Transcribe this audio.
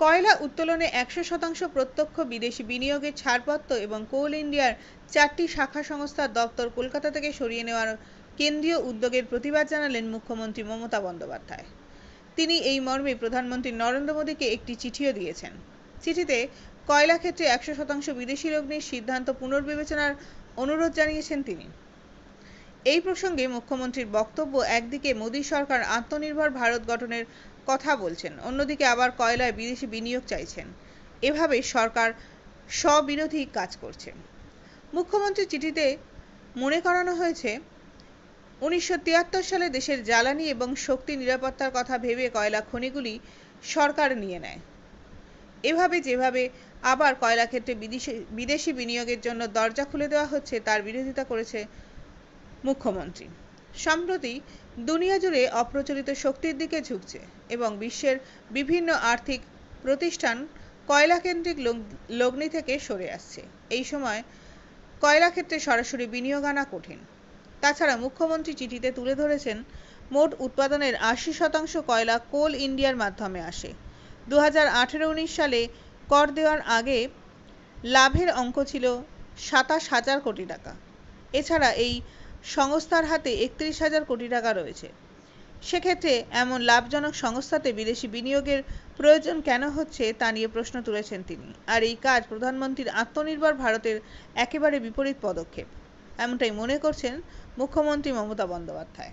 কয়লা উত্তোলনে একশো শতাংশ প্রত্যক্ষ বিদেশি বিনিয়োগের ছাড়পত্র এবং কোল ইন্ডিয়ার চারটি শাখা সংস্থার দপ্তর কলকাতা থেকে সরিয়ে নেওয়ার কেন্দ্রীয় উদ্যোগের প্রতিবাদ জানালেন মুখ্যমন্ত্রী মমতা বন্দ্যোপাধ্যায়। তিনি এই মর্মে প্রধানমন্ত্রী নরেন্দ্র মোদীকে একটি চিঠিও দিয়েছেন। চিঠিতে কয়লা ক্ষেত্রে একশো শতাংশ বিদেশি লগ্নির সিদ্ধান্ত পুনর্বিবেচনার অনুরোধ জানিয়েছেন তিনি। এই প্রসঙ্গে মুখ্যমন্ত্রীর বক্তব্য, একদিকে মোদী সরকার আত্মনির্ভর ভারত গঠনের কথা বলছেন, অন্যদিকে আবার কয়লায় বিদেশি বিনিয়োগ চাইছেন। এভাবে সরকার স্ববিরোধী কাজ করছে। মুখ্যমন্ত্রী চিঠিতে মনে করানো হয়েছে, উনিশশো তিয়াত্তর সালে দেশের জ্বালানি এবং শক্তি নিরাপত্তার কথা ভেবে কয়লা খনিগুলি সরকার নিয়ে নেয়। এভাবে যেভাবে আবার কয়লা ক্ষেত্রে বিদেশি বিদেশি বিনিয়োগের জন্য দরজা খুলে দেওয়া হচ্ছে, তার বিরোধিতা করেছে মুখ্যমন্ত্রী। সম্প্রতি দুনিয়া জুড়ে অপ্রচলিত শক্তির দিকে ঝুঁকছে এবং বিশ্বের বিভিন্ন আর্থিক প্রতিষ্ঠান কয়লা কেন্দ্রিক লগ্নি থেকে সরে আসছে। এই সময় কয়লা ক্ষেত্রে সরাসরি বিনিয়োগ আনা কঠিন। তাছাড়া মুখ্যমন্ত্রী চিঠিতে তুলে ধরেছেন, মোট উৎপাদনের আশি শতাংশ কয়লা কোল ইন্ডিয়ার মাধ্যমে আসে। দু হাজার উনিশ সালে কর দেওয়ার আগে লাভের অঙ্ক ছিল সাতাশ হাজার কোটি টাকা। এছাড়া এই সংস্থার হাতে একত্রিশ হাজার কোটি টাকা রয়েছে। সেক্ষেত্রে এমন লাভজনক সংস্থাতে বিদেশি বিনিয়োগের প্রয়োজন কেন হচ্ছে তা নিয়ে প্রশ্ন তুলেছেন তিনি। আর এই কাজ প্রধানমন্ত্রীর আত্মনির্ভর ভারতের একেবারে বিপরীত পদক্ষেপ। এমনটাই মনে করছেন মুখ্যমন্ত্রী মমতা বন্দ্যোপাধ্যায়।